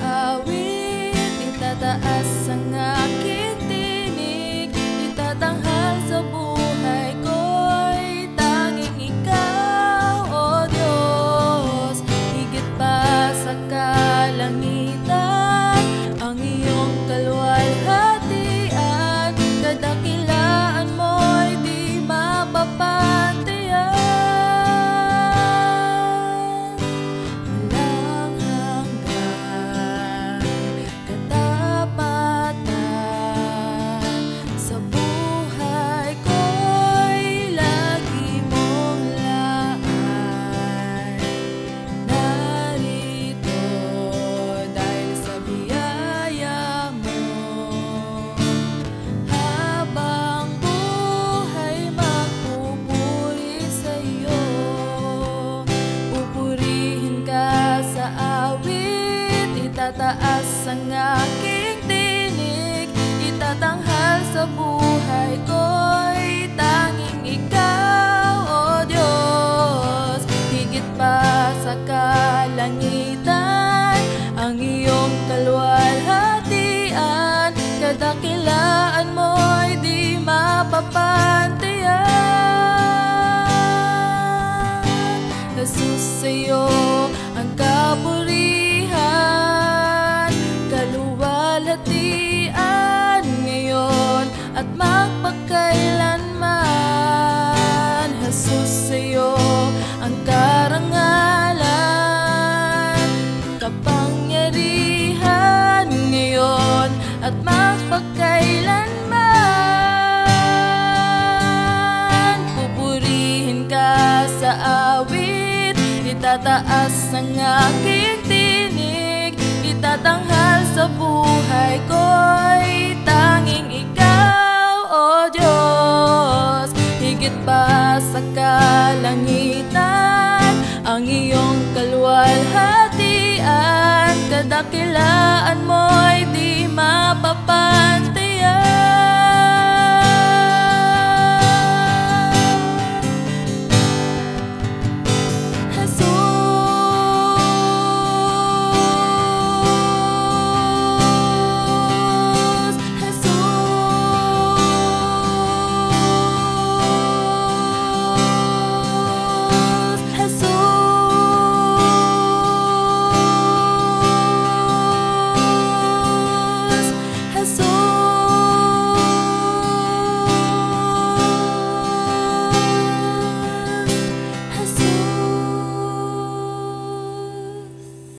awit Itataas ang aking tinig Itatanghal sa buhay ko'y Tanging ikaw, O Diyos. Higit pa sa kalangitan Ang iyong kaluwalhatian Kadakilaan mo'y di mapapantayan Jesus sa'yo magpakailanman Jesus sa'yo ang karangalan. Kapangyarihan ngayon at magpakailanman Pupurihin ka sa awit Itataas ang aking tinig Itatanghal sa buhay ko'y kalangitan Ang iyong kalwalhatian Kadakilaan mo'y